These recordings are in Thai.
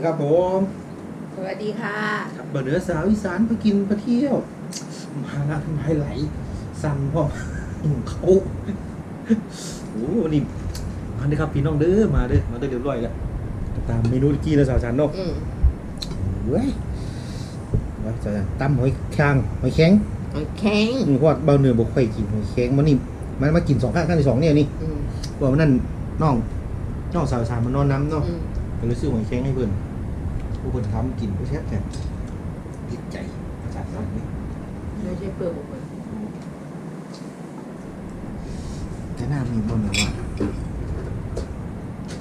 วัสดีครับผมสวัสดีค่ะครับเบอร์เหนือสาวอีสานไปกินไปเที่ยวมาละทำไมไหล สั่นพ่อมเขาโอ้โหวันนี่มาเด้อครับพี่น้องเด้อมาเด้อมาเด้อเรียบร้อยแล้วตามเมนูเมื่อกี้แล้วสาวชันเนาะอืมเว้ยไว้สาวชันตำหอยคางหอยแข็งหอยแข็งอืมเพราะว่าเบาเหนือบอกค่อยกินหอยแข็งมันนี่มันมากินสองข้างข้างที่สองเนี่ยนี่อืมเพราะว่ามันนั่นน้องน้องสาวชันมันนอนน้ำเนาะอืมก็เลยซื้อหอยแข็งให้เพื่อน ผู้เพื่อนทำกินก็แซ่บแซ่บติดใจอาจารย์สั่งนี่ไม่ใช่เปลือกออกมาแต่หน้ามีบนแบบว่า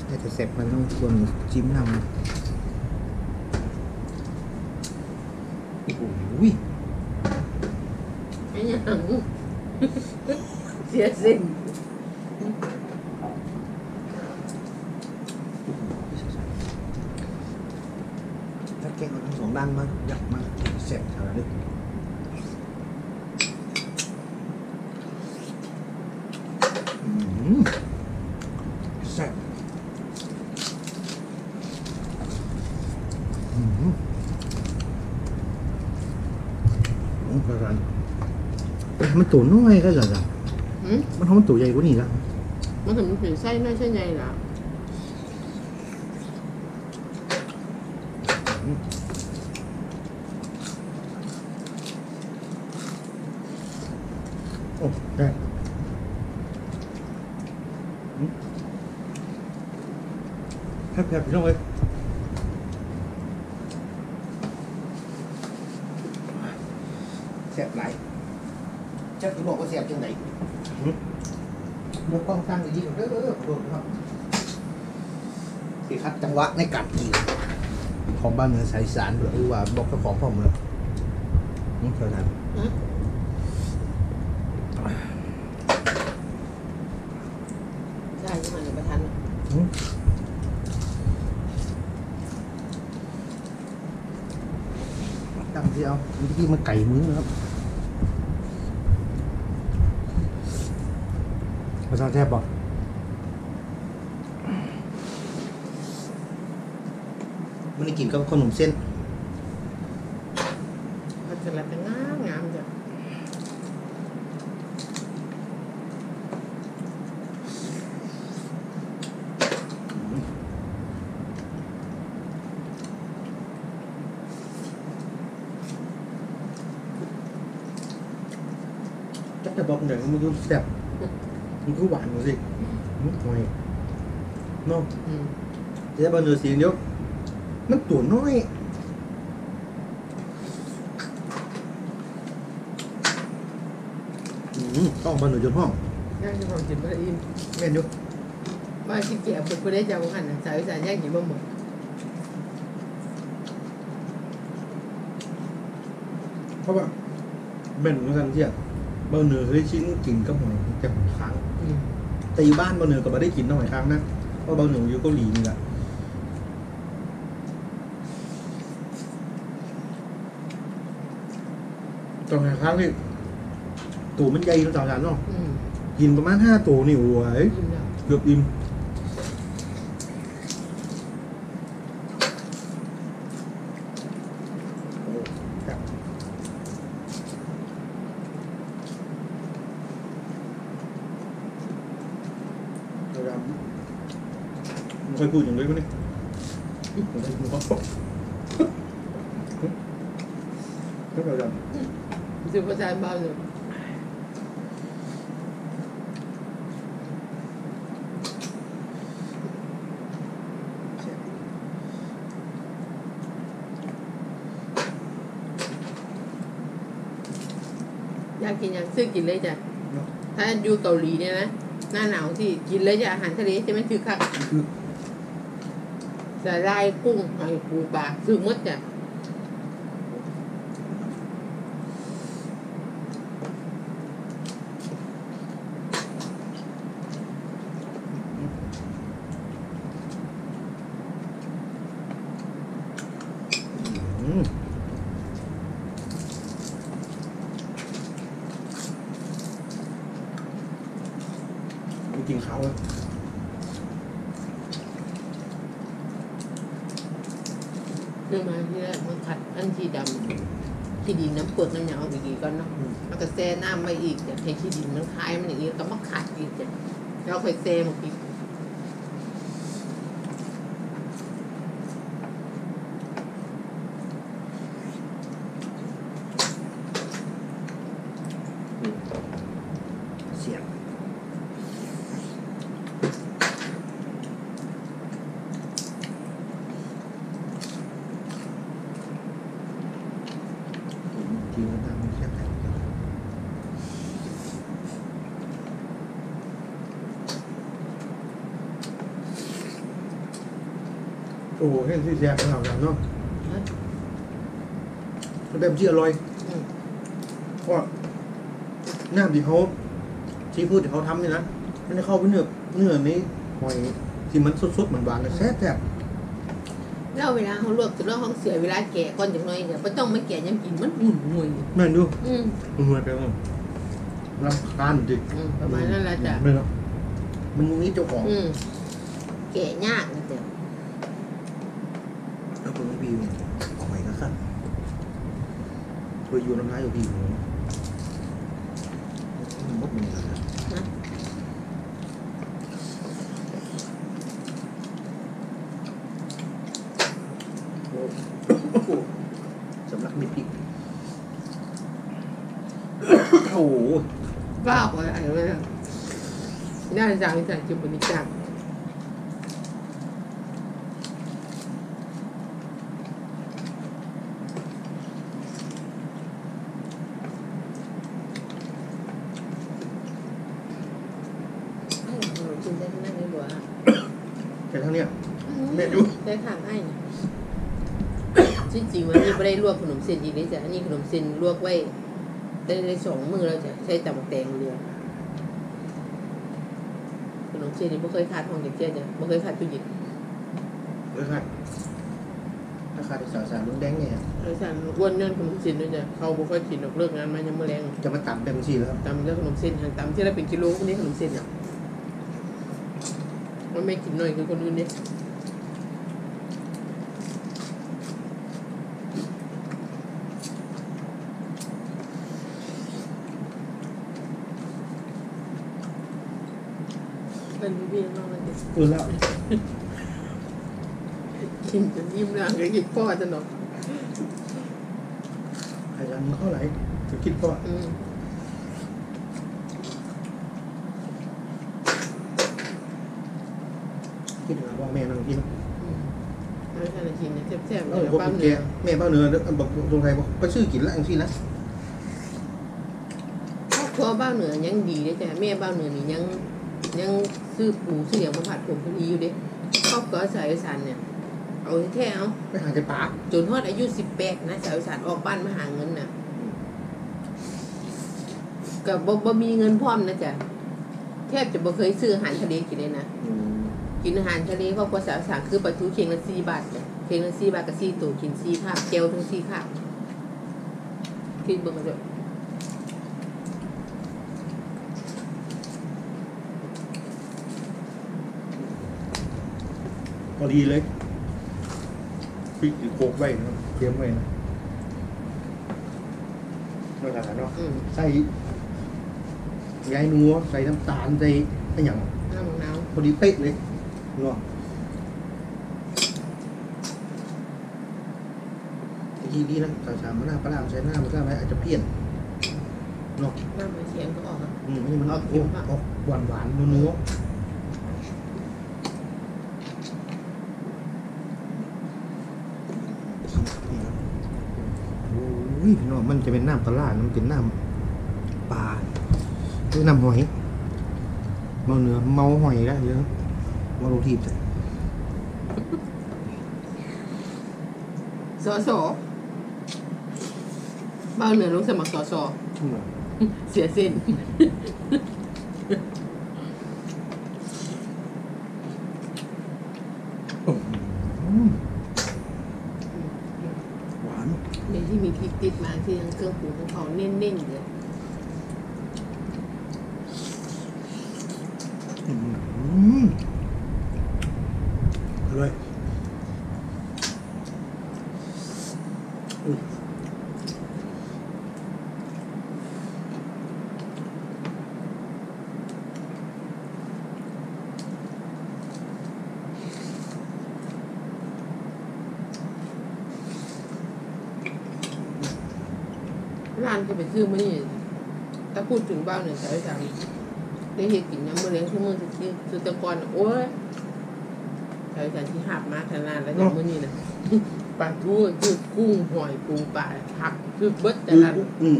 แต่จะแซ่บมันต้องส่วนจิ้มนำโอ้โหไอ้ยังเสียสิ้น ถ้าแก งมันทั้งสองด้านมาอยากมาแซ่บขนาดนี้อืมแซ่บอืมโอ้กระรันมันตัวน้อยก็จะจ้ะอืมมันทำมันตัวใหญ่กว่านี้ละมันถึงเป็นไส้ไม่ใช่ไงล่ะโอ้ได้ แคบๆพี่น้องเลยแซ่บไหลายเจ้าที่บอกว่าแซ่บจังไหนยกกล้องตั้งดีๆเด้อเด้อเบิ่งครับที่คัดจังหวะในการกินของบ้านเมืองสายสารหรือว่าบอกเจ้าของพ่อเมืองนี่เท่านั้นฮะใช่ที่มันอยู่ประทัน ตั้งที่ เมื่อกี้มันไก่มือนะครับภาษาแทบบอกมันได้กินกับขนมเส้นจะละแต่งามงามจ้ะ จักจะบอกอย่างมัน คือแซ่บมันคือหวานกว่าสิมันหอยเนาะอืมแต่บางเนื้อสีเดียวมันตัวน้อยอืมต้องบางเนื้อจนห้องย่างที่ความกินพระอินทร์แม่นอยู่บ้านที่แก่เป็นผู้ได้เจ้าของหันน่ะสาวอีสานย่างกินบ่หมดเพราะว่าแม่นเหมือนกันที่อะบางเนื้อเคยชิ้นกินกับหอยแต่หอยค้างอืมแต่อยู่บ้านบางเนื้อก็ไม่ได้กินน้ำหอยค้างนะเพราะบางเนื้ออยู่เกาหลีนี่แหละตอนหอยค้างนี่ตัวมันใหญ่ตั้งแต่จานเนาะอืมกินประมาณห้าตัวนี่โอ้ยอิ่มแล้วเกือบอิ่มโอ้ครับเราดำ ไม่ค่อยพูดอย่างเลยวันนี้ผมได้พูดเขาก็เราดำสุภาษาบ้านเลยอยากกินอย่างซื้อกินเลยจ้ะ เนาะถ้าอยู่เกาหลีเนี่ยนะ หน้าหนาวที่กินเลยจ้ะอาหารทะเลใช่ไหมคือคัก คือ สาลายกุ้งไอยปูปลาซื้อมดเนี่ยมไม่กินข้าวแล้ว เรื่องมาที่แรกมันขัดอันที่ดำที่ดินน้ำเปลือกน้ำเหนียวดีๆก่อนเนาะ อืม แล้วก็แช่น้ำไว้ อีกจะให้ที่ดินมันคลายมันอย่างนี้ก็มาขาดอีกเราเคยเซมาอีก เสียงทีละตั้งแค่ไหนโอ้โห เห็นที่แซ่บขนาดนั้นเนาะแบบที่อร่อยอืมเพราะว่าน้ำที่เขาซีฟู้ดที่เขาทำเนี่ยนะมันจะเข้าไปเนื้อเนื้อนี้หอยที่มันสดๆเหมือนหวานๆแซ่บแซ่บแล้วเวลาเขาลวกจะลวกห้องเสียเวลาแกะก่อนจังน้อยเนี่ยไม่ต้องมาแกะยังกินมันหุ่นหน่วยแม่นดูอืมมันหวยไปมั้งรำคาญดิอืมประมาณนั้นแหละจ้ะไม่เนาะมันมีเจ้าของอืมแกะยากนะ จ๊ะแล้วหอยก็ขั้นเคยอยู่น้ำลายอยู่พี่มันมดมันนะนะโอ้โหสำลักมีพริกโอ้โห บ้าอะไรอะไรเนี่ยน่าจะจังจังจิบบนิจังเอ้ยขนมจีนได้ที่นั่นเลยบัว แต่ทั้งเนี้ย แม่ดู ได้ทางให้นะจริงๆวันนี้ไม่ได้ลวกขน มเส้นอีกเลยจ้ะอันนี้ขนมเส้นลวกไว้ได้ได้สองมือแล้วจ้ะใช้ตำแตงเรือขนมเส้นนี่ไม่เคยขาดห้องเด็กเจ๊จ้ะไม่เคยขาดตู้เย็นเลยค่ะถ้าขาดสาวสาวลุงแดงเนี่ยเลยสั่นอ้วนเนื่องขนมเส้นด้วยจ้ะเขาไม่ค่อยกินหรอกเลิกงานมายังไม่แรงจะมาต่ำเต็มที่แล้วตำเรื่องขนมเส้นทางตำที่เราเป็นกิโลพวกนี้ขนมเส้นอะมันไม่กินหน่อยคือคนอื่นเนี่ย เป็นพี่ ๆน้องๆมันจะเออแล้วกินจนยิ้มร่างเลยกินพ่อจะหนอกใครจะมีข้อไหนจะคิดก็อืมคิดถึงว่าแม่นั่งกินอืมแล้วท่านจะกินเนี่ยแซ่บๆเอเลอยพวกบ้านแกเนื้อแม่บ้านเนื้อบอกตรงไทยบอกก็ชื่อกินละอังซี่นะครอบครัวบ้านเหนือยังดีเลยจ้ะแม่บ้านเหนือนี่ยัง ยังซื้อปูซื้ออย่างมาผัดผมก็ดีอยู่เด้ครอบครัวสายอีสานเนี่ย เอาแท้ๆเอาไปหาใจปากจนฮอดอายุสิบแปดนะสาวอีสานออกบ้านมาหาเงินน่ะกับบ่บ่มีเงินพร้อมนะจ๊ะแทบจะบ่เคยซื้ออาหารทะเลกินเลยนะกินอาหารทะเลครอบครัวสาวอีสานคือปลาทูเคียงละสี่บาทจ้ะเคียงละสี่บาทกับสี่ตัวกินสี่ข้าวเจลทั้งสี่ข้าวคิดเบิ่งกันเถอะ พอดีเลยพริกหรือโคกไว้นะเตรียมไว้นะนอกจากนั้นเนาะอืมใส่ยายนัวใส่น้ำตาลใส่อะไรอย่างน้ำมะนาวพอดีเป๊ะเลยเนาะทีดีนะสาวสามมะนาวปลาร้าใส่หน้ามันก็ไม่อาจจะเพี้ยนเนาะน้ำมะเขียงก็ออกอะอืมนี่มันออออกกเค็มปะออกหวานหวานๆนัวๆโอ้ย พี่น้องมันจะเป็นน้ำปลาร้ามันเป็นน้ำปลาหรือน้ำหอยเมาเนื้อเมาหอยได้เยอะเมาโรทีบใส่สอสอบ้านเหนือลงสมัครสอสอเสียเส้น อืมหวาน ในที่มีพริก ติดมาที่ยังเครื่องปรุงของเขาเน้นๆเลย ร้านที่ไปซื้อมานี่ถ้าพูดถึงบ้านหนึ่งสายสามได้เห็ดกินน้ำมะเร็งที่มือที่ซื้อแตะกอนโอ้ยสายสามที่หับมาขนาดแล้วอย่างมื้อนี้นะปลาทูคือกุ้งหอยปูปลาผักคือเบิดแต่ละอืม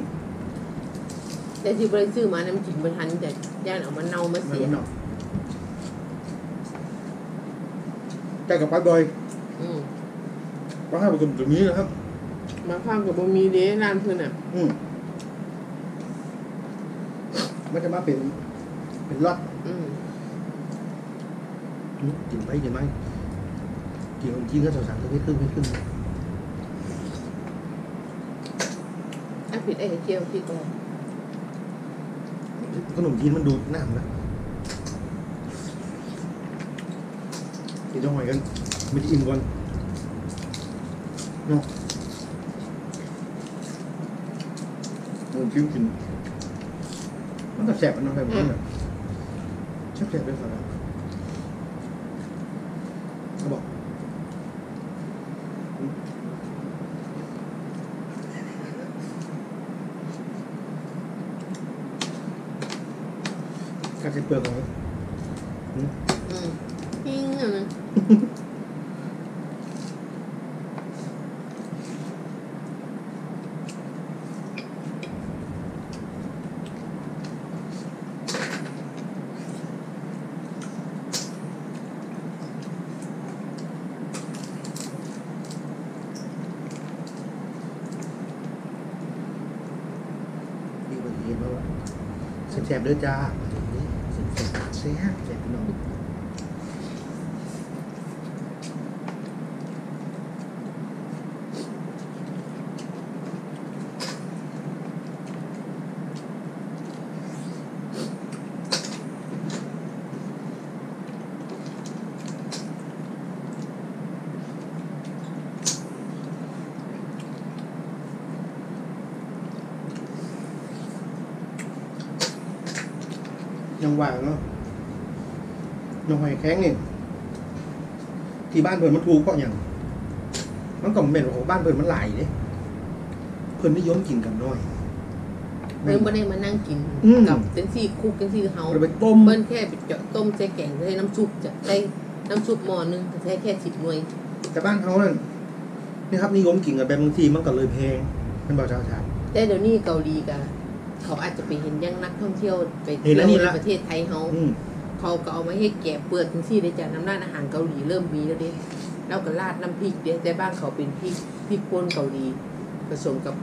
แต่ที่บริซื้อมาเนี่ยมันกินไม่ทันแต่ย่านเอามาเน่ามามันเสียเนาะใจกับปลาดอยอืมปลาห้าประกบตรงนี้นะครับ มาข้ามกับบะหมี่เด้ร้านเพื่อนอะ อืม มันจะมาเป็น เป็นรอดอืมอืมกินไปกินไปกินกินก็สาวๆก็ไม่ขึ้นไม่ขึ้นอะผิดไอ้เจียวผิดก่อนขนมจีนมันดูดน้ำนะกินจังหวะกันไม่ได้อิ่มก่อนเนาะมันคิ้วกินมัน ก็แสบมันน้องไปมันแบบแสบแสบๆด้วยสาระเขาบอกการเปลือกของมัน อืมปิ้งอะนะ ดีกว่าที่เห็นว่า แสบๆเด้อจ้าแสบๆแสบๆแสบพี่น้อง ยังว่างเนาะยังหอยแข้งนี่ที่บ้านเพิ่นมันถูกเพราะอย่างมันก็เหม็นของบ้านเพิ่นมันหลายเด้เพิ่นนิยมกินกันน้อย เพิ่นบ่ได้มานั่งกินอืม กับจังซี่คุกจังซี่เฮาเอาไปต้มเพิ่นแค่ไปเจาะต้มใส่แกงใส่น้ำซุปจะใส่น้ำซุปหม้อหนึงใช้แค่10หน่วยแต่บ้านเขานั่นนี่ครับนิยมกินกันแบบบางทีมันก็เลยแพงมันบอกชาวชาติแต่เดี๋ยวนี้เกาหลีก็ เขาอาจจะไปเห็นยังนักท่องเที่ยวไปเห็เที่นยแล้ววนี่ในละประเทศไทยเฮาอืมเขาก็เอามาให้แกะเปลือกจังซี่ได้จ้ะน้ำร้านอาหารเกาหลีเริ่มมีแล้วเด้แล้วก็ราดน้ำพริกเด้แต่บ้านเขาเป็นพริกพริกป่นเกาหลีผสมกับ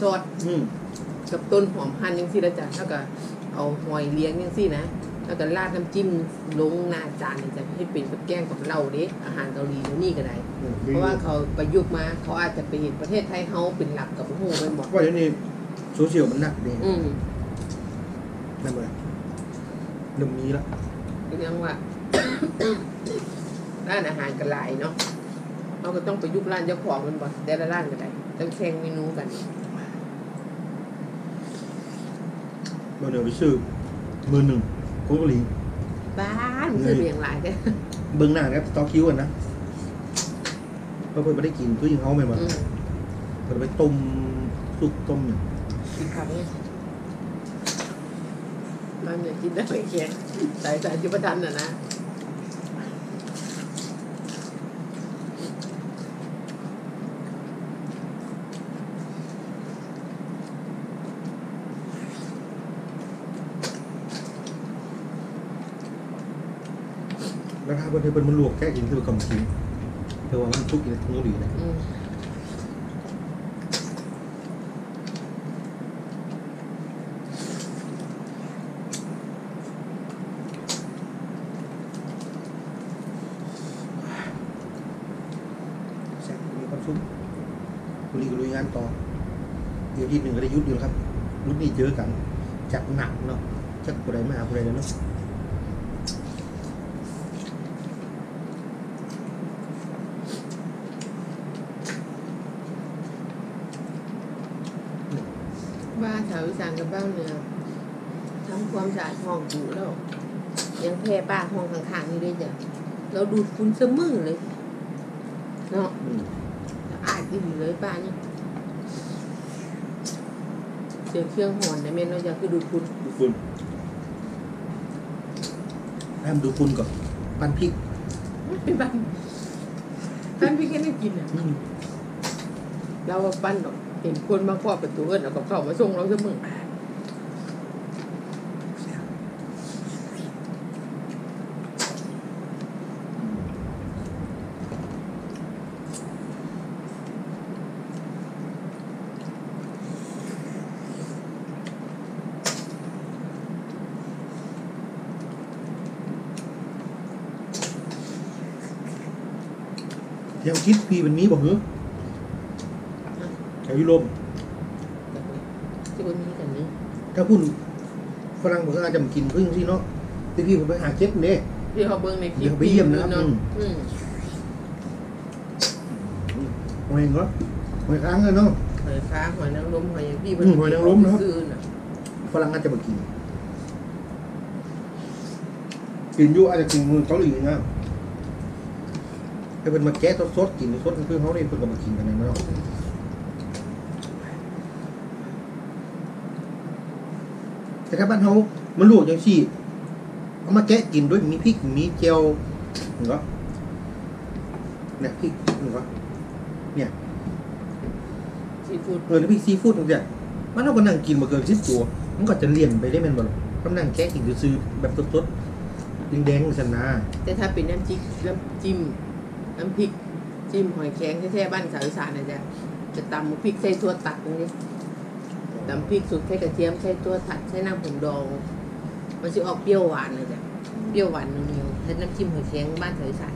ซอสอืมกับต้นหอมหั่นจังซี่แล้วจ้ะแล้วก็เอาหอยเลี้ยงจังซี่นะแล้วก็ราดน้ำจิ้มลงหน้าจานนี่จะให้เป็นกับแกล้งกับเหล้าเด้อาหารเกาหลีเดี๋ยวนี้ก็ได้อืมเพราะว่าเขาประยุกต์มาเขาอาจจะไปเห็นประเทศไทยเฮาเป็นหลักกับหูไปหมดว่าเดี๋ยวนี้ โซเชียลมันหนักเด้อืมนั่นเลยเริ่มมีละเรื่องว่า ร้านอาหารกันหลายเนาะเราก็ต้องประยุกต์ร้านเจ้าของมันบ่แต่ละร้านก็ได้ต้องแข่งเมนูกันเราเดี๋ยวไปซื้อมือหนึ่งโคกหลีบ้านคือเบียงหลายกันเบิ้งหน้านะครับต่อคิวกันนะเพราะเพิ่นไม่ได้กินคือยิงเขาไม่มาอืมเพิ่นเอาไปต้มสุกต้มอย่าง กินผักเนี่ยมันเนี่ยกินได้ไม่แข็งสายสายจุบทันน่ะนะแล้วถ้าเพิ่นให้เพิ่นมันลวกแค่กินคือคำกินเพื่อว่ามันสุกในโคกหลีนะ อืม แซ่บมีความสุขคุรีก็ลุยงานต่อเดี๋ยว ทีหนึ่งก็ได้ยุดอยู่แล้วครับรุ่นนี้เจอกันจัดหนักเนาะจักผู้ใดมาหาผู้ใดแล้วเนาะ嗯บ้านสาวอีสานกับบ้านเหนือทำความสะอาดห้องอยู่แล้ว ยังแพร่ป้าห้องข้างๆนี่ด้วยจ้ะเราดูดฝุ่นเสมอเลย เนาะอืมสะอาดดีเลยป้าเนี่ย เสียงเครื่องหอนในเมนเราจะคือดูดคุณดูฝุ่นแอมดูฝุ่นก่อนปั้นพริกเป็นบ้านบ้านพี่แค่ได้กินอะอืมเราว่าปั้นหรอกเห็นคนมาเคาะประตูเอิ้นเอากับข้าวมาส่งเราเสมอ คิดพี่มันมีบอกเหรอแถวยุโรปที่วันนี้กันนี้ถ้าพุ่นฝรั่งผมก็อาจจะมากินพึ่งสิเนาะพี่พี่ผมไปหาเก็บเนี่ยที่เขาเบิ้งในคลิปเดี๋ยวไปเยี่ยมนะครับเนาะอืมอืมหอยเหรอหอยค้างเลยเนาะหอยฟ้าหอยนางรมหอยอย่างพี่อืมหอยนางรมเนอะซื้อน่ะฝรั่งอาจจะมากิน กินอยู่อาจจะกินมือเกาหลีนะ ให้เป็นมาแกะสดๆกินสดๆคือเขาเนี่ยเพิ่นก็มากินกันนะเนาะแต่ถ้าบ้านเขามันลวกจังซี่เอามาแกะกินด้วยมีพริกมีเจียวเห็นปะเนี่ยพริกเห็นปะเนี่ยซีฟู้ดเออแล้วพริกซีฟู้ดตรงเนี้ยมันเราก็นั่งกินมาเกินสิบตัว มันก็จะเลี่ยนไปได้แมันบ่ล่ะก็นั่งแกะกินซื้อๆแบบสดๆแดงๆสันนาแต่ถ้าเป็นน้ำจิ้มน้ำจิ้ม น้ำพริกจิ้มหอยแครงแท้ๆบ้านสาวอีสานนะจ๊ะจะตำพริกใส่ถั่วตัดตรงนี้ตำพริกสุดใส่กระเทียมใส่ตัวตัดใส่น้ำผงดองมันจะออกเปรี้ยวหวานนะจ๊ะเปรี้ยวหวานเนียวๆถ้น้ำจิ้มหอยแครงบ้านสาวอีสาน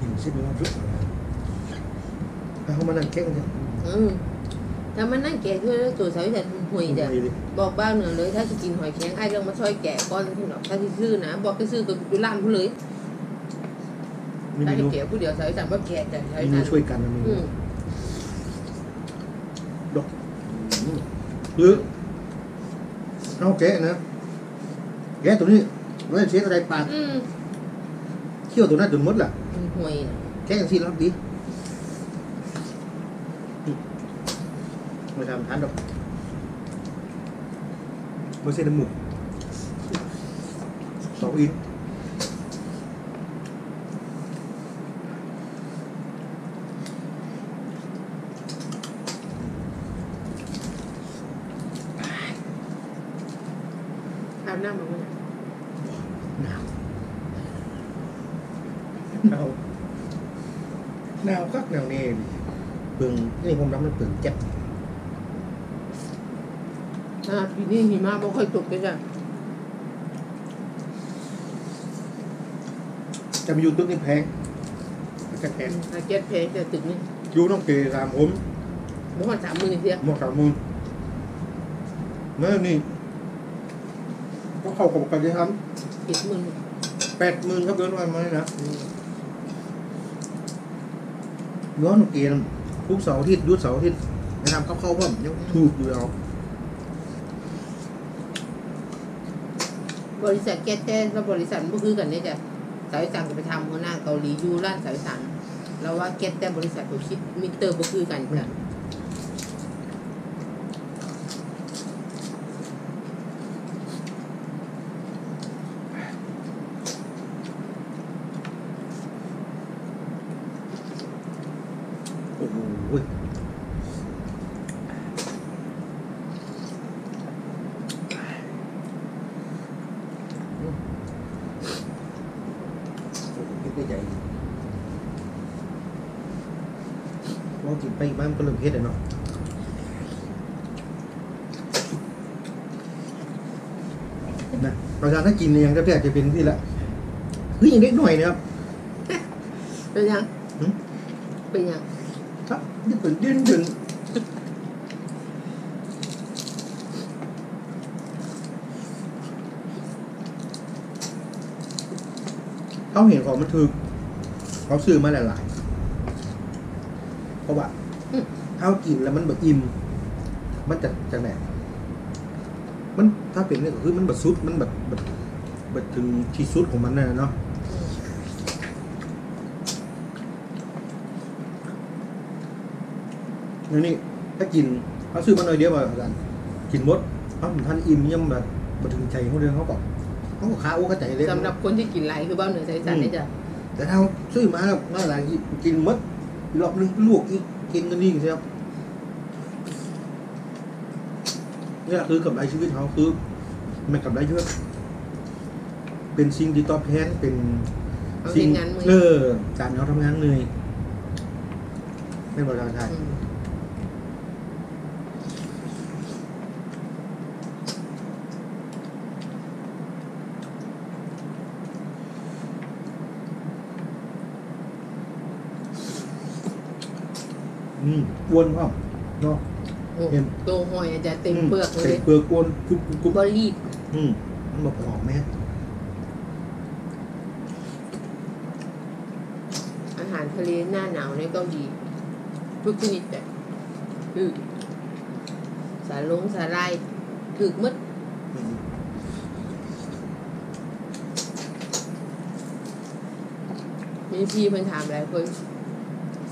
กินสิบแล้วรึกแล้วเขามานั่งแก ช็คเลยอืถ้ามันนั่งแกะด้วยแล้วตัวสาวิจัยห่วยจ้ะบอกบ้านเหนือเลย ถ้าจะกินหอยแข็งไอ้เรื่องมาช่วยแกะก้อนที่หนอกถ้าที่ซื้อนะบอกก็ซื้อไปดูร้านผู้เลยถ้าแกะผู้เดียวสาวิจัยว่าแกะจ้ะใช่ไหมช่วยกันมันดอกหรือเอาแกะนะแกะตัวนี้ไม่เสียอะไรปากเขี้ยวตัวนั้นจนมดล่ะห่วยแกะยังที่รับดี 13 tháng đâu mới xe đâm mục. 6 in Hàng năm mà cô nhỉ? nào. Nào. Nào khác nào nè. Bừng. Cái này không đóng nó bừng chắc ปีนี้หิมะไม่ค่อยตกเลยจ้ะจะมาอยู่ตึกนี่แพงแค่แพงอาเก็ตเพลจะตึกนี่อยู่น้องเกสามผมบ่ฮอดสามหมื่นเสียหมดสามหมื่นนั่นนี่ก็เข้ากับกันจะทเจ็ดหมื่นำแปดหมื่นครับเดินวันมาเลยนะย้อนน้องเกนทุกเสาร์อาทิตย์หยุดเสาร์อาทิตย์ไปทำข้าวเข้าพ่อมยังถูกอยู่เอา บริษัทแก๊สแต่กับบริษัทมันบ่คือกันเนี่ยจ้ะสาวอีสานก็ไปทำหัวหน้าเกาหลียูร้านสายสั่งเราว่าแก๊สแต่บริษัทเขาคิดมิเตอร์บ่คือกันจ้ะ โอ้โห คิดได้ใจว่ากินไปบ้านก็เริ่มเฮ็ดเลยเนาะนะประชาถ้ากินเนี่ยยังแทบจะเป็นที่ละเฮ้ยยังเด็กหน่อยนะครับเป็นยังหืมเป็นยังครับนี่เป็นยืนยืน เขาเห็นของมันถือเขาซื้อมาหลายๆเพราะว่าเขากินแล้วมันแบบอิ่ม มันจะจะแหนมันมันถ้าเป็นเนี่ยก็คือมันแบบสุดมันแบบแบบแบบถึงที่สุดของมันน่ะเนาะนี่นี่ถ้ากินเขาซื้อมาหน่อยเดียวมาอาจารย์กินหมดเขาถึงทันอิ่มยังแบบมาถึงใจเขาเรื่องเขาก็เขาก็ขาโอ้เข้าใจเลยสำหรับคนที่กินไหลคือเบ้าเหนือใส่สันเนี่ยจ้ะแต่ถ้าซื้อมาแล้วน่าหลายกินหมดอีกรอบนึงลวกอีกกินกันนี่ใช่ไหมเนี่ยคือกับไรชีวิตเขาคือไม่กับไรชีวิตเป็นสิ่งที่ตอบแทนเป็นเอาสิ่เห็นงานมือเออการเขาทำงานเหนื่อยไม่บอกใช่ อืมอืมอ้วนพ่อเนาะ โอ้เห็น ตัวหอยอาจจะเต็มเปลือกเลเต็ยมเปลือกอ้วนกรุบกรุบกรุบบอรีบอืมมันบอกหอมไหมอาหารทะเลหน้าหนาวเนี่ยก็ดี ทุกชนิดแต่คือสาลงสาลายถึกหมดอืมมีพี่เพิ่นถามหลายคน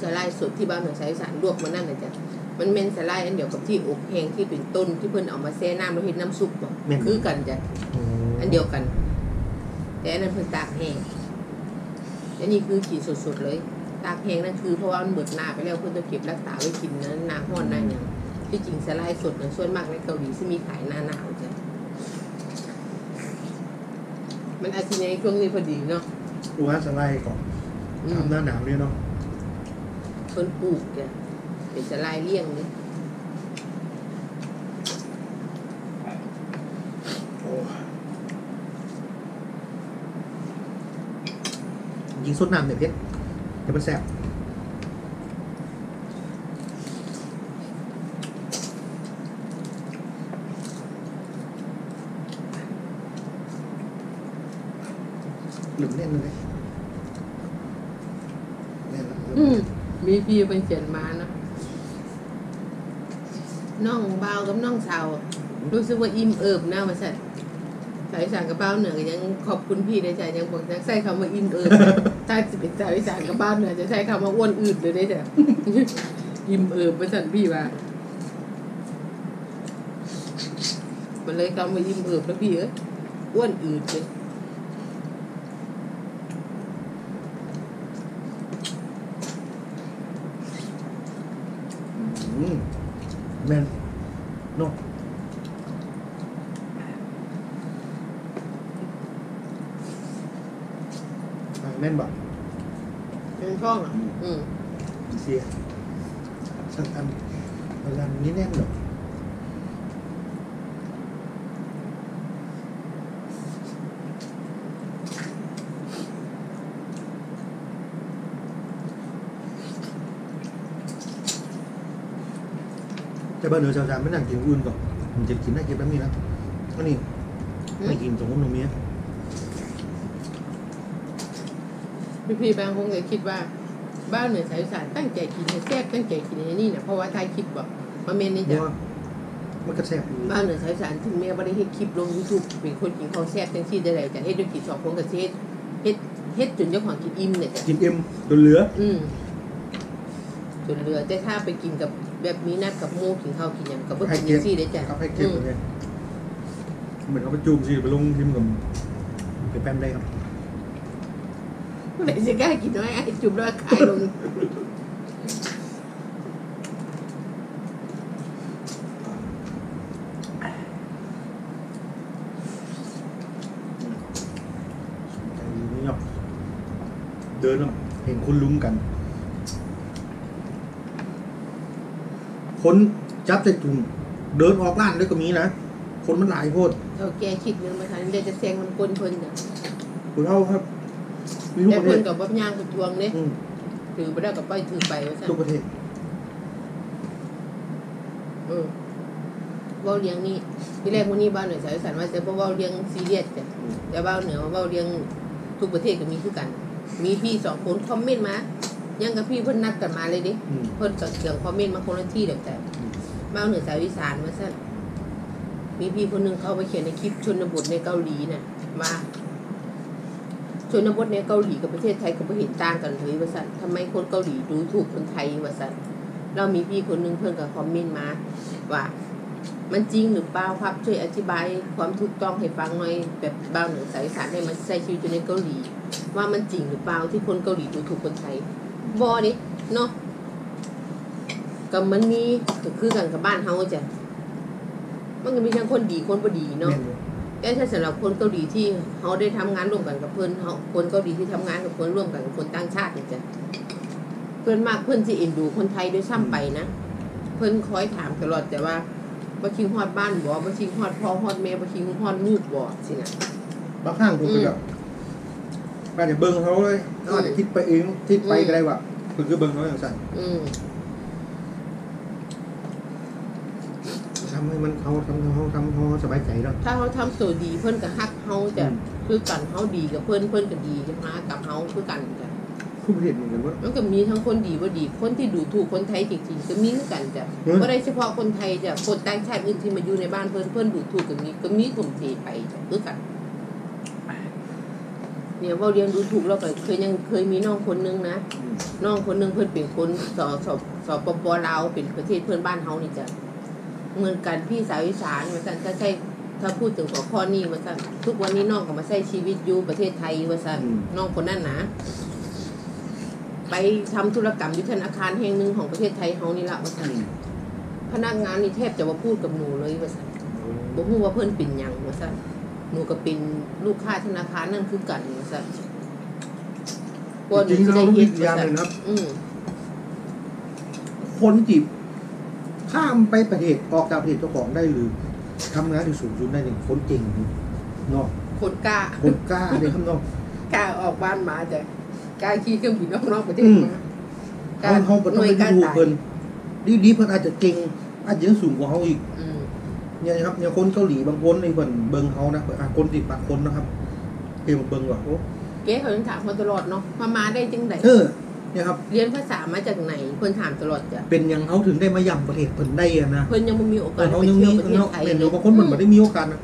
สาลายสดที่บ้านเหนือสายสารลวกมันนั่นน่ะจ้ะมันเมนสาลายอันเดียวกับที่อกแห้งที่เป็นต้นที่เพิ่นเอามาแช่น้ำแล้วเฮ็ดน้ำซุปบ่คือกันจ้ะอันเดียวกัน แต่อันนั้นเพิ่นตากแห้งอันนี้คือขีดสดๆเลย ตากแห้งนั่นคือเพราะว่ามันเบิดหน้าไปแล้วเพิ่นจะเก็บรักษาไว้กินนะหน้าห้อนหน้าหยังที่จริงสาลายสดเนี่ยส่วนมากในเกาหลีจะมีขายหน้าหนาวจ้ะมันอาจจะในช่วงนี้พอดีเนาะอูฮาสไลด์ก่อนอืม ทำหน้าหนาวเนี่ยเนาะ เพิ่นปลูกจ้ะเป็นสาลายเลี้ยงเลยโอ้ยิงสดน้ำเนี่ยเพชรจะมันแซ่บหลุมแน่นเลยแน่นแล้ว อืมมี พี่เป็นเขียนมาเนาะน้องเบากับน้องสาวรู้สึกว่าอิ่มเอิบนะมาสัตว์สาวอีสานกับเบ้าเหนือก็ยังขอบคุณพี่ได้จ้ะยังบอกยังใช้คำว่าอิ่มเอิบถ้าจะเป็นสาวอีสานกับบ้าเหนือจะใช้คำว่าอ้วนอืดเลยได้จ้ะอิ่มเอิบมาสัตว์พี่ว่ามันเลยคำว่าอิ่มเอิบแล้วพี่เอ้อ้วนอืดเลย อืม แม่นเนาะอะแม่นบอก เป็นช่องอะอืม เสียสักอันอันอันนี้แน่นหรอแต่ บ้านเหนือชาวสามไม่นั่งกินอื่นก่อนผมจะกินได้กินแบบนี้นะอันนี้ไม่กินสมมติตรงนี้พี่พี่ๆบางคงจะคิดว่า บ้านเหนือสายอีสานตั้งใจกินให้แซ่บตั้งใจกินให้นี่นะเพราะว่าทายคลิปบอกมาเมนนี่เพจ้ะราะว่ามันก็แซ่บอยู่บ้านเหนือสายอีสานถึงแม้ว่าได้เฮ็ดคลิปลงยูทูบเป็นคนกินข้าวแซ่บจังซี่ได้ไรจ้ะเฮ็ดด้วยกี่สองคนกับเฮ็ดเฮ็ดเฮ็ดจนเจ้าของกินอิ่มเนี่ยจ้ะกินเอ็มจนเหลือ อืมจนเหลือแต่ถ้าไปกินกับ แบบมีนัดกับหมูกินข้าวกินหยังกับบ่กินจังซี่ได้จ้ะเขาให้เก็บเลยเหมือนเขาไปจูมสิไปลงทิมกับไปแปมได้ครับอืมไหนจะกล้ากินน้อยไอ้จุ่มแล้วขายลง ใจดีนี่เนาะเดินแล้วเห็นคนลุ้มกัน คนจับใส่ถุงเดินออกร้านด้วยก็มีนะคนมันหลายโพดเท่าแก่คิดนึงมาทันเดี๋ยวจะแซงมันคนเพิ่นจ้ะคุณเท่าครับ มีทุกแต่ประเทเพิ่ศนก็บ่ย่างไปทวงเด้อืมถือบ่ได้ก็ไปถือไปว่าซั่นทุกประเทศเออเว้าเลี้ยงนี่ที่แรกวันนี้บ้านเหนือสายอีสานว่าจะบ่เว้าเลี้ยงซีเรียสจ้ะอืมแต่บ้านเหนือว่าเว้าเลี้ยงทุกประเทศก็มีคือกัน มีพี่สองคนคอมเมนต์มา ยังกับพี่เพิ่นนัดกันมาเลยดิอืม เพิ่นก็เสียงคอมเมนต์มาคนละที่เดี๋ยวแต่บ้านเหนือสายอีสานว่าซั่นมีพี่คนหนึ่งเขาไปเขียนในคลิปชนบทในเกาหลีน่ะว่าชนบทในเกาหลีกับประเทศไทยก็ไม่เห็นต่างกันเลยว่าสันทำไมคนเกาหลีดูถูกคนไทยว่าสันเรามีพี่คนหนึ่งเพื่อนกับคอมเมนต์มาว่า มันจริงหรือเปล่าครับช่วยอธิบายความถูกต้องให้ฟังหน่อยแบบบ้าวเหนือสายอีสานให้มันใช้ชีวิตอยู่ในเกาหลี ว่ามันจริงหรือเปล่าที่คนเกาหลีดูถูกคนไทย บอนี่เนาะก็มันมีก็คือกันกับบ้านเฮาจ้ะมันก็มีทั้งคนดีคนบ่ดีเนาะแม่นอยู่แต่ถ้าสำหรับคนเกาหลีที่เขาได้ทำงานร่วมกันกับเพื่อนเขาคนเกาหลีที่ทำงานกับเพื่อนร่วมกันกับคนต่างชาติเนี่ยจ้ะเพื่อนมากเพื่อนที่เอ็นดูคนไทยด้วยซ้ำไปนะเพื่อนคอยถามตลอดแต่ว่าบ่ชิงฮอดบ้านบ่บ่ชิงฮอดพ่อฮอดแม่บ่ชิงฮอดลูกบ่สินะบางครั้งผมก็แบบ น่าจะเบิ่งเขาเลยน่าจะคิดไปเองคิดไปก็ได้ว่าคือคือเบิ่งเขาอย่างสั่นอืมทำให้มันเขาทำเขาทำเขาสบายใจแล้วถ้าเขาทำตัวดีเพื่อนก็ฮักเฮาจ้ะอืมคือกันเฮาดีกับเพื่อนเพื่อนก็ดีมากับเฮาคือกันจ้ะผู้ประเทศเหมือนกันว่ามันก็มีทั้งคนดีบ่ดี คนที่ดูถูกคนไทยจริงๆก็มีเหมือนกันจ้ะอืมบ่ได้เฉพาะคนไทยจ้ะคนต่างชาติอื่นที่มาอยู่ในบ้านเพิ่นเพิ่นดูถูกก็มีก็มีกลุ่มเทไปจ้ะคือกัน เนี่ยเว่าเรียนดูถูกแล้วก็เคยยังเคยมีน้องคนนึงนะน้องคนนึงเพิ่นเป็นคนสสสปปลาวเป็นประเทศเพื่อนบ้านเฮานี่จ้ะเหมือนกันพี่สาวอีสานว่าซั่นถ้าใช่ถ้าพูดถึงหัวข้อนี้ว่าซั่นทุกวันนี้น้องก็มาใช้ชีวิตอยู่ประเทศไทยว่าซั่นอืมน้องคนนั้นนะไปทำธุรกรรมอยู่ธนาคารแห่งหนึ่งของประเทศไทยเฮานี่ละว่าซั่นพนักงานนี่แทบจะมาพูดกับหนูเลยว่าซั่นบ่ฮู้ว่าเพิ่นเป็นหยังว่าซั่น หนูก็เป็นลูกค้าธนาคารนั่นคือกันว่าซั่นกลัวหจนูริงๆจะเราได้ต้องเฮ็คิดดอว่าย่างหซั่นนึ่งนะครับ อืมคนจีบข้ามไปประเทศออกจากประเทศเจ้าของได้หรือทำงานที่สูงสุดได้หนึ่งคนเก่งเนาะคนกล้าคนกล้าเลยครับเนาะ กล้าออกบ้านมาจ้ะกล้าขี่เครื่องบินนอกประเทศอืม มาเขาเขาบ่ต้องไปกล้าดูตายเพิ่นดีดีๆเพิ่นอาจจะเก่งอาจจะสูงกว่าเขาอีก อืม เนี่ยนะครับอย่างคนเกาหลีบางคนในเพิ่นเบิ่งเขานะเพิ่นอะคนติดปากคนนะครับเพิ่นเบิ่งว่าโอ้เก๊เขายังถามมาตลอดเนาะมามาได้จังไดเออเนี่ยครับเรียนภาษามาจากไหนเพิ่นถามตลอดจ้ะเป็นหยังเขาถึงได้มาย่ำประเทศเพิ่นได้อะนะเพิ่นยังไม่มีโอเอกาอสเขาไปยังเที่มียวประเทศเนาะไทยเป็นอยู่บางคนเหมือนไม่ได้มีโอกาสนะ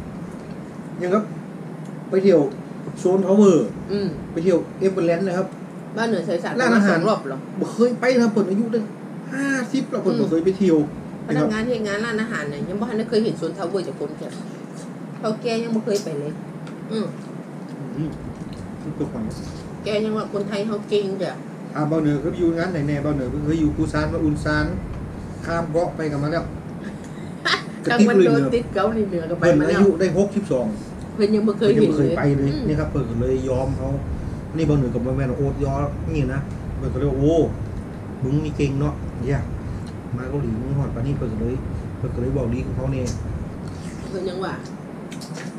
อย่างครับ ไปเที่ยวโซนทาวเวอร์อืมไปเที่ยวเอเวอร์แลนด์นะครับบ้านเหนือสายสารร้านอาหารสองรอบเหรอบ่เคยไปนะเปิดอายุตั้งห้าสิบแล้วเปิดอืมบ่เคยไปเที่ยว พนะคนัรักบงานที่งานร้านอาหารเนี่ยยังบ่ทันได้เคยเห็นสวนทาวเวอร์จากคนจ้ะเขาแกยังบ่เคยไปเลย อืมอืมนี่ตัวของแกยังว่าคนไทยเขาเก่งจ้ะอ่าเบาเหนือเขาไปอยู่งานไหนแน่เบาเหนือเพิ่งเคยอยู่ปูซานมาอุนซานข้ามเกาะไปกันมาแล้วกระจังติกมันเลยโดนเนอะติดเกาหลีเหนือก็ไปเพิ่นมาอาแล้วยุได้หกสิบสองเพิ่นยังบ่เคยยังเห็นไม่เคยไปเลยอืมนี่ครับเปิดก็เลยยอมเขานี่เบาเหนือกับแม่นโอ๊ตยอนี่นะเปิดก็เลยว่าโอ้มึงนี่เก่งเนาะเนี่ย มาเกาหลีมึงหอดปานนี้เปิดก็เลยเปิดก็เลยบอกดีของเขาเนี่ยเพิ่นยังว่า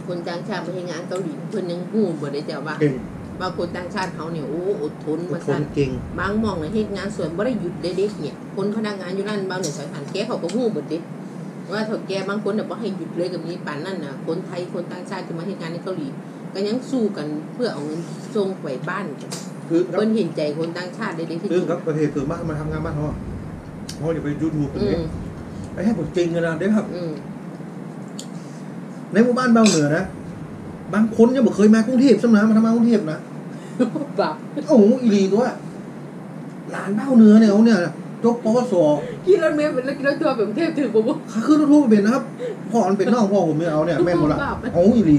คนต่างชาติไปเฮ็ดงานเกาหลีเพิ่นยังฮู้บ่ได้จ้ะว่าเก่งว่าคนต่างชาติเขาเนี่ยโอ้อดทนอมาดทสั่นนเก่งบางหมองเนี่ยเฮ็ดงานส่วนบ่ได้หยุดเด็กๆเนี่ย คนพนักงานอยู่ร้านเบาเนี่ยสายฐานแกเขาก็ฮู้เบิดเด้ว่าเฒ่าแกบางคนน่ะบ่ให้หยุดเลยกับนี้ปานนั้นน่ะ คนไทยคนต่างชาติที่มาเฮ็ดงานในเกาหลี ก็ยังสู้กันเพื่อเอาเงินส่งไปบ้าน คือครับเพิ่นเห็นใจคนต่างชาติได้เด้ที่คือครับประเทศเกิดมามาทำงานบ้านเขาอะ เขาอย่าไปยูทูบเป็นอืเนี้มไอ้ให้ผมจริงกันนะเด้ครับอืมในหมู่บ้านเบาเหนือนะบางคนยังบอกเคยมากรุงเทพสำนะมาทำงานกรุงเทพนะบาปโอ้โหอีหลีตัวหลานเบาเหนือเนี่ยเขาเนี่ยจบปวสขี่รถเมล์เป็นรถรถทัวร์แบบกรุงเทพถึงบ่บ่ขาขึ้นรถทัวร์ไปเป็นนะครับพ่อมันเป็นน้องพ่อผมเนี่ยเอาเนี่ยแม่นหมดละบาปโอ้อีหลี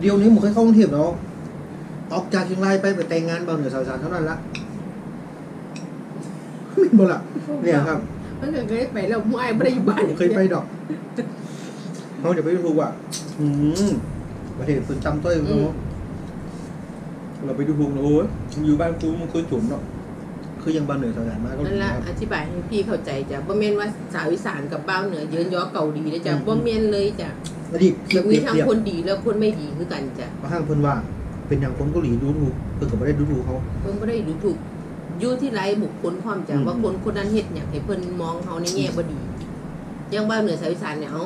เดี๋ยวนี้ผมเคยเข้ากรุงเทพแล้วออกจากเชียงรายไปไปแต่งงานเบาเหนือสาวสารเท่านั้นละแม่นหมดละเนี่ยครับ มันก็เคยไปแล้วมู่อ้ายบ่ได้อยู่บ้านเคยไปดอกเขาจะไปดูถูกว่าอืมประเทศฝืนจำต้อยเนาะเราไปดูถูกนะโอ้ยมึงอยู่บ้านกูมึงเคยจุ่มเนาะคือยังบ้านเหนือสถานมากก็นั่นดีล่ะครับอธิบายให้พี่เข้าใจจ้ะบ่แม่นว่าสาวอีสานกับบ้าวเหนือเยินย้อเกาหลีเด้อจ้ะอืมบ่แม่นเลยจ้ะแล้วดิเทียบมีเทียบทั้งเทียบคนดีแล้วคนไม่ดีคือกันจ้ะบางครั้งเพิ่นว่า เป็นอย่างคนเกาหลีดูถูกเพิ่นก็ไม่ได้ดูถูกเขาเพิ่นบ่ได้ดูถูก อยู่ที่ไรบุคคลพร้อมจ้ะอืมว่าคนคนนั้นเฮ็ดหยังให้เพิ่นมองเฮาในแง่บ่ดีอย่างบ้านเหนือสาวอีสานเนี่ยเฮา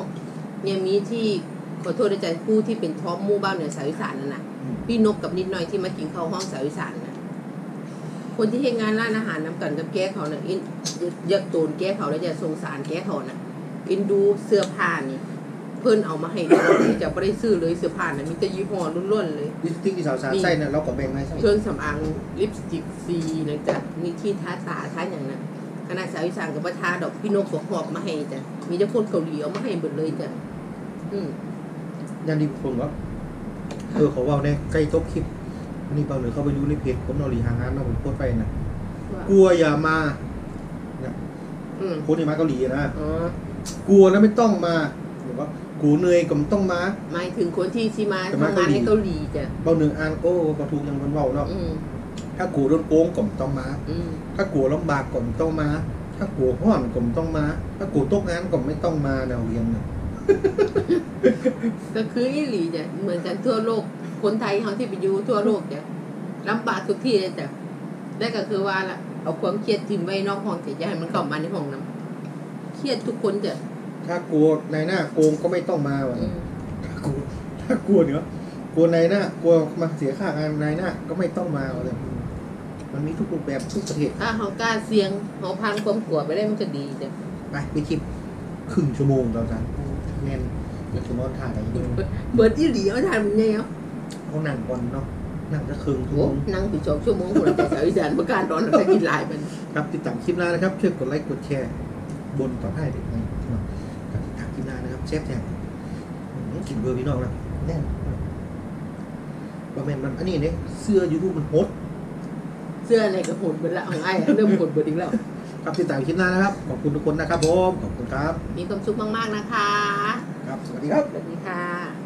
เนี่ยมีที่ขอโทษด้วยจ้ะผู้ที่เป็นท็อปหมู่บ้านเหนือสาวอีสานนั่นน่ะอืมพี่นกกับนิดหน่อยที่มากินข้าวห้องสาวอีสานน่ะคนที่เฮ็ดงานร้านอาหารนํกันกับแก้เขาน่ะอินอยากโดนแก้เขาแล้วจะสงสารแก้เขาน่ะอินดูเสื้อผ้านี่ เพิ่นเอามาให้เด็กจะบ่ได้ซื้อเลยเสื้อผ้าน่ะมีแต่ยี่ห้อล้วนๆเลยลิปสติกที่สาวสารใส่เนี่ยเราก็แบ่งให้ใส่เครื่องสำอางลิปสติกซีนะจ๊ะมีที่ทาตาทาอย่างนั้นคณะสาวอีสานกับประทาดอกพี่นกหัวหอบมาให้จ้ะมีแต่คนเกาหลีเอามาให้หมดเลยจ้ะอืมยันดีผมว่าเออเขาเว่าเนี่ยใกล้จบคลิปอันนี้เปล่าหรือเขาไปดูในเพจผมนอรีหางานเนาะผมโพสต์ไปนะว่ากลัวอย่ามาอืมคนที่มาเกาหลีนะอ๋อกลัวแล้วไม่ต้องมาหรือว่า กูเหนื่อยก็ไม่ต้องมาหมายถึงคนที่ซีมาแต่ทำมางานในเกาเกาหหลีลีจ้ะเบาหนึ่งอ่านโอ้ก็ถูกอยังมันเบาเนาะอืมถ้ากูโดนโกงก็ไม่ต้องมา อืมถ้ากูลำบากก็ไม่ต้องมา ถ้ากูห้อนก็ไม่ต้องมา ถ้ากูตกงานก็ไม่ต้องมาแนวเรียนน่ะก็คืออีหลีจ้ะเหมือนกันทั่วโลกคนไทยเขาที่ไปอยู่ทั่วโลกจ้ะลำบากทุกที่เลยจ้ะได้ก็คือว่าละเอาความเครียดทิ้งไว้นอกห้องแต่อย่าให้มันเข้ามาในห้องน้ำเครียดทุกคนจ้ะ ถ้ากลัวในหน้าโกงก็ไม่ต้องมาวะอืมถ้ากลัวถ้ากลัวเนาะกลัวในหน้ากลัวมาเสียค่างานในหน้าก็ไม่ต้องมาเลยมันมีทุกรูปแบบทุกประเทศถ้าเขากล้าเสี่ยงเขาพันความกลัวไปได้มันก็ดีจ้ะไปไปคลิปครึ่งชั่วโมงเราจะแน่นเดี๋ยวจะนอนถ่ายอะไรอยู่เบิดอีหลีเอาทานมันไงเนาะเขานั่งก่อนเนาะนั่งจะครึ่งชั่วโอ้โมงนั่งไปสองชั่วโมงคนละแต่สาวอีสานประการร้อนแล้วก็กินหลายมันครับติดตามคลิปหน้านะครับช่วยกดไลค์กดแชร์บนต่อให้เด็กนะ เชฟแทนอื้อกินเบอร์พี่น้องแล้วแน่นประมาณมันอันนี้เนี่ยเสื้อยูทูบมันโฮสเสื้อในกระหดเบิดละของไอ้ายอะเริ่มหดเบิดอีกแล้วครับติดตามคลิปหน้านะครับ ขอบคุณทุกคนนะครับผม ขอบคุณครับ มีความสุขมาก ๆ นะคะ ครับ สวัสดีครับ สวัสดีค่ะ